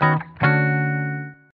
Thank you.